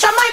get your mind